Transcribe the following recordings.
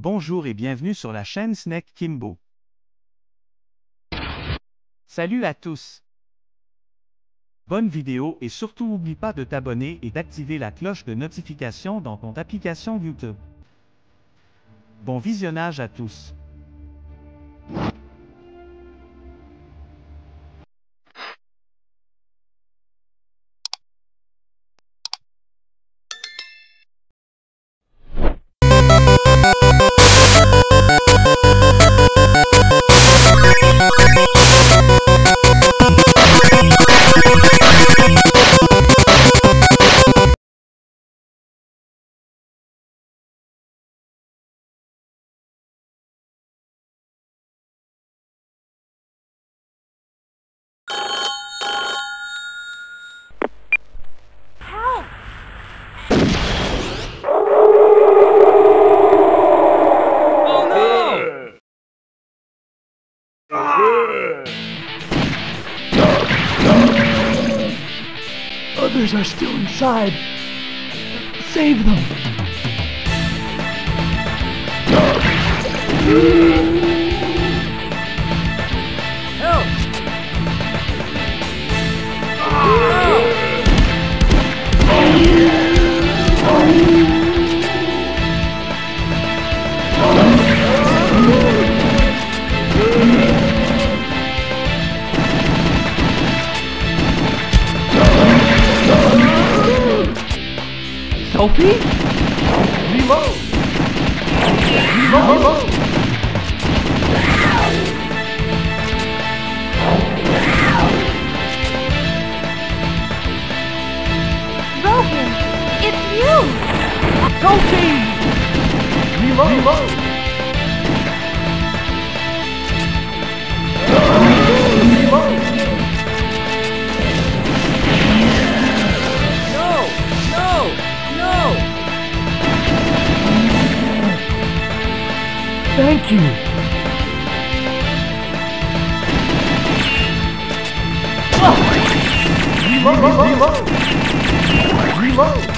Bonjour et bienvenue sur la chaîne Snack Kimbo. Salut à tous. Bonne vidéo et surtout n'oublie pas de t'abonner et d'activer la cloche de notification dans ton application YouTube. Bon visionnage à tous. Are still inside. Save them. Sophie? Reload! Reload! Reload! It's you! Sophie! Reload! Reload! Reload! Reload! Reload! Reload!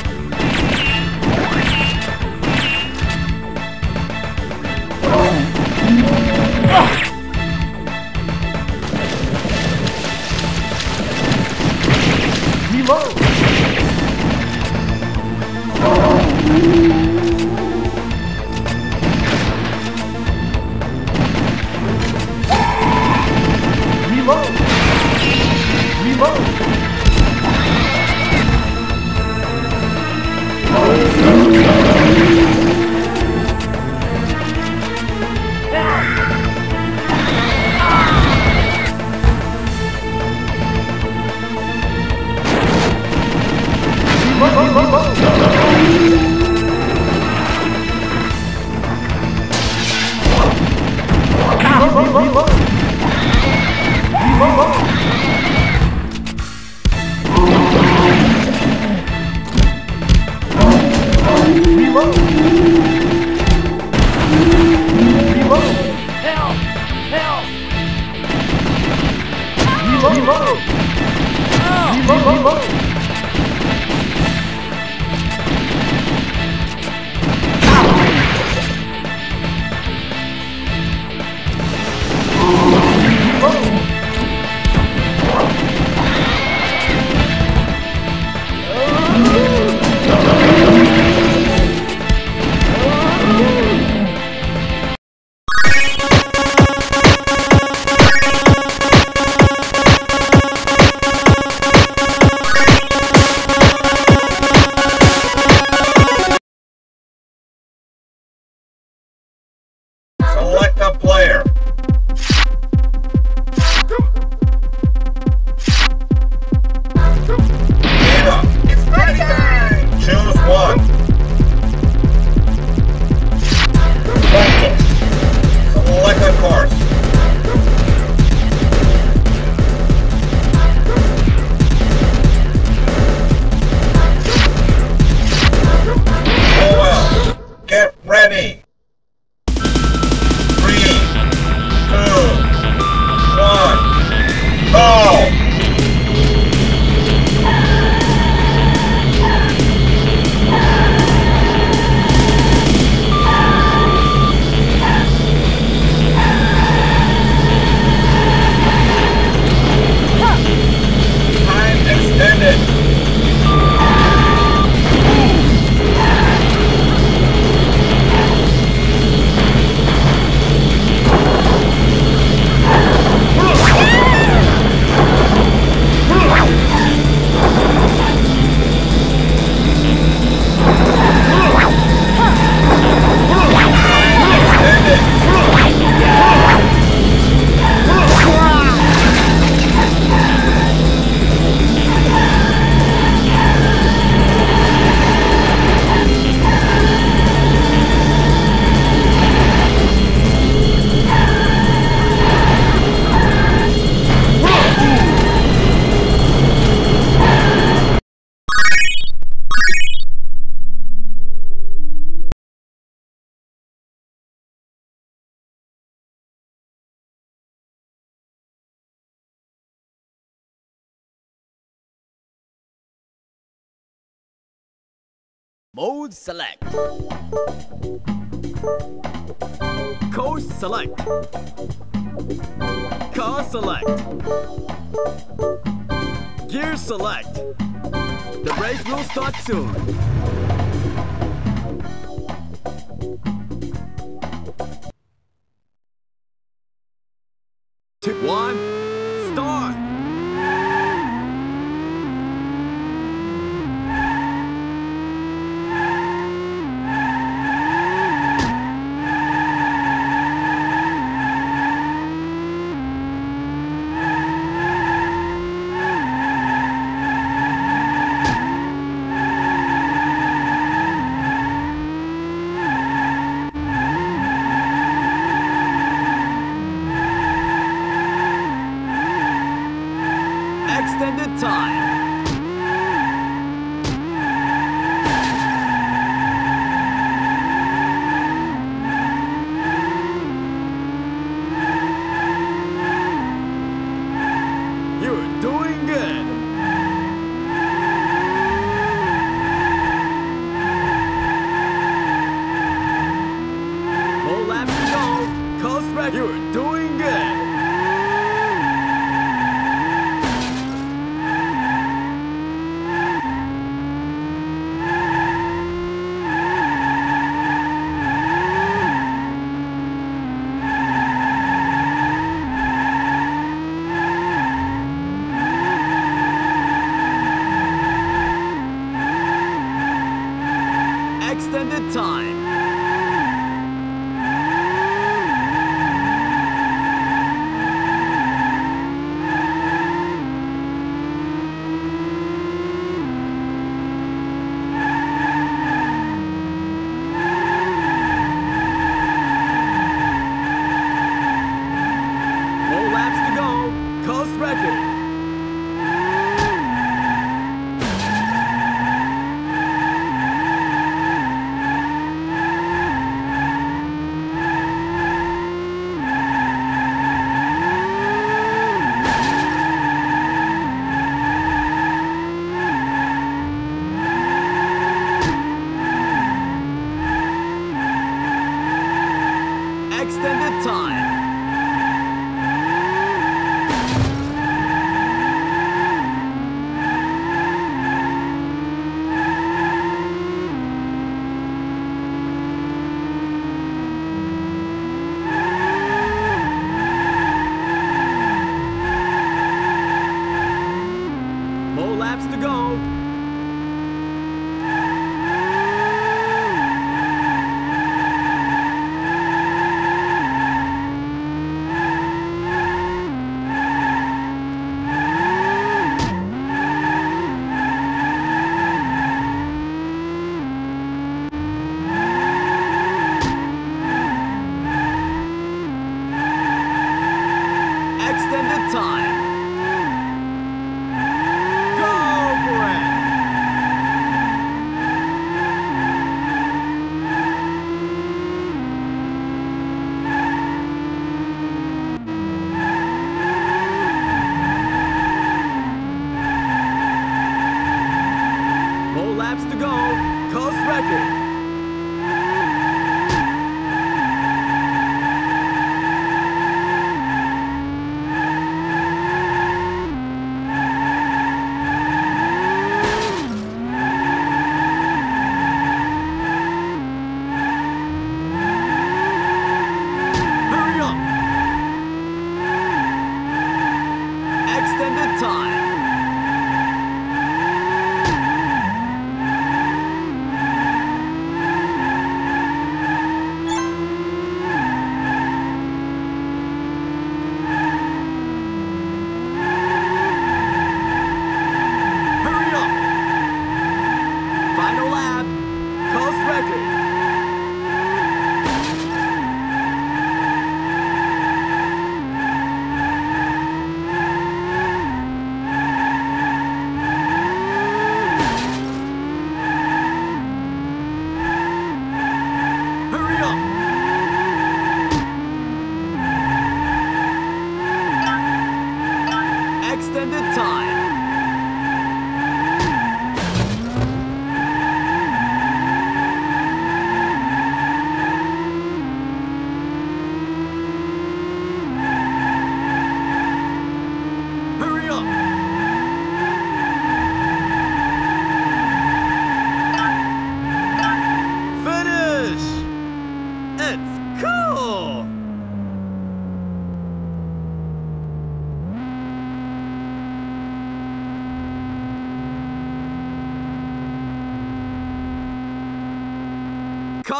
Mode select. Coast select. Car select. Gear select. The race will start soon. you were doing? extended time.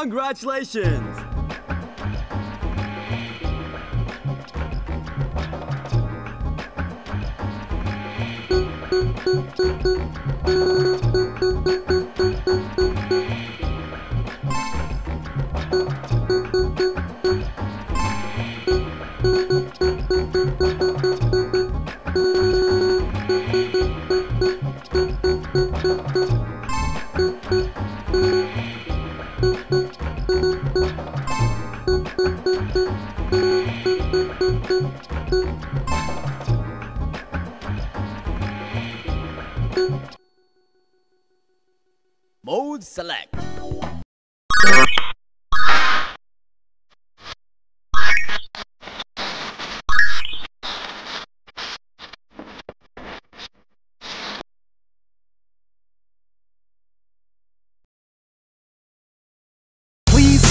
Congratulations!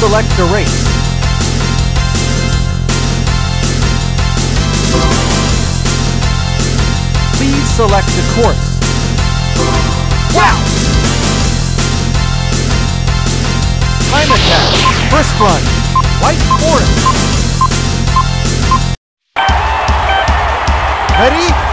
Select the race. Please select the course. Wow! Time attack. First run. White Forest. Ready?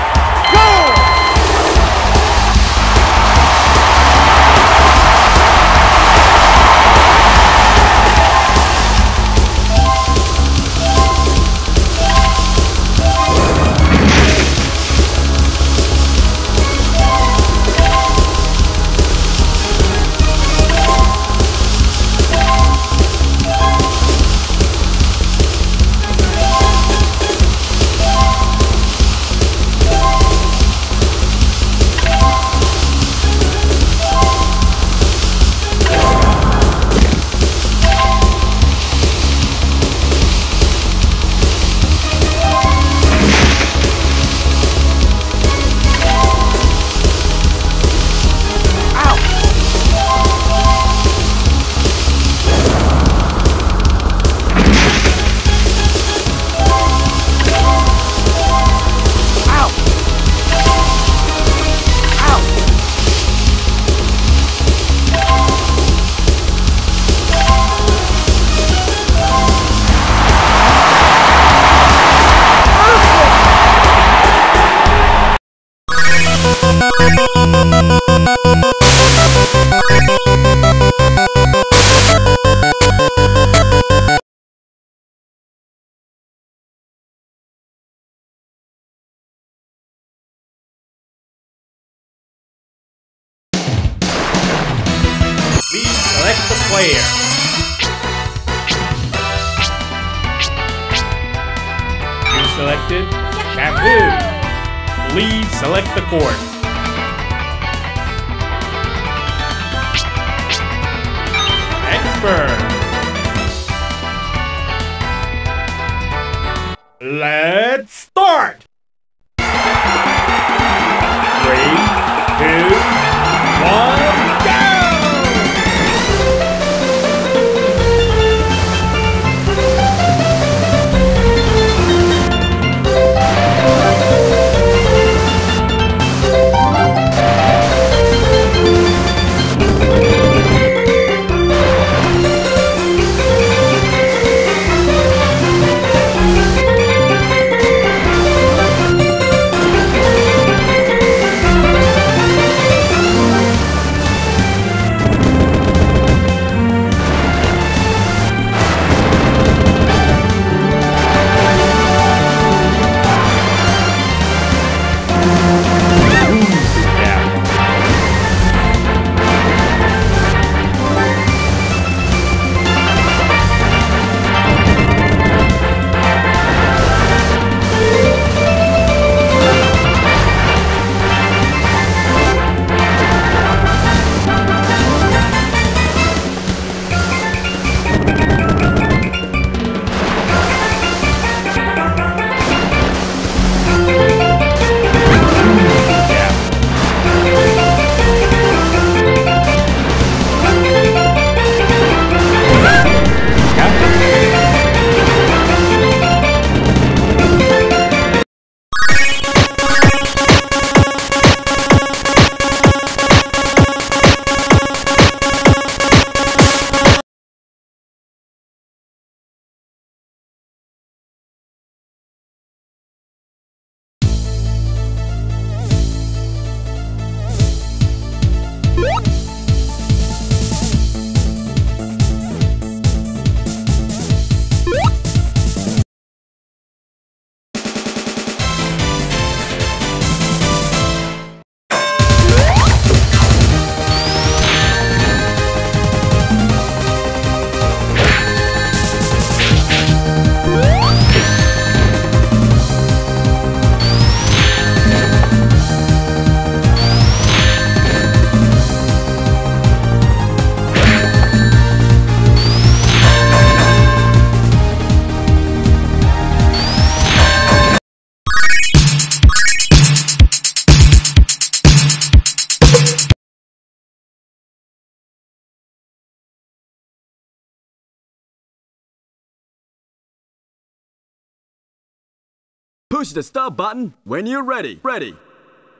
Push the start button when you're ready. Ready.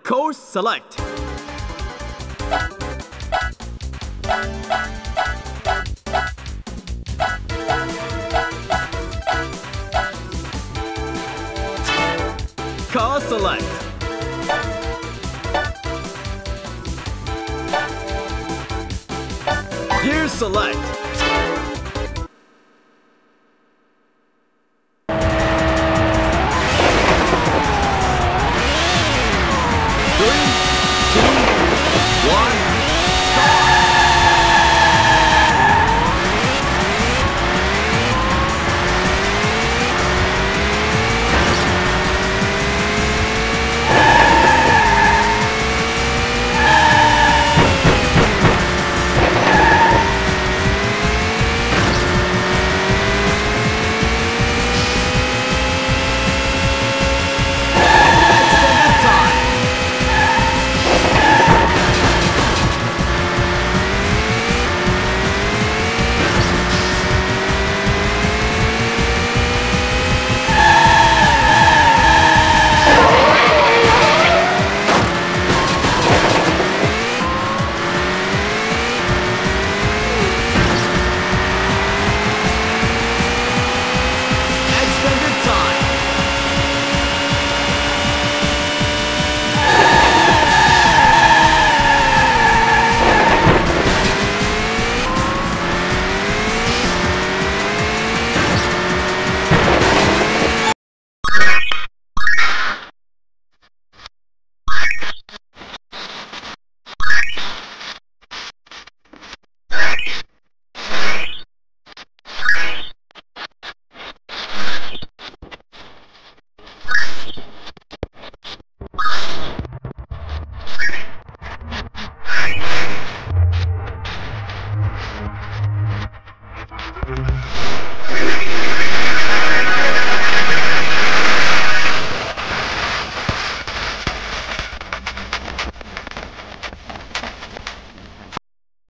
Course select. Car select. Gear select.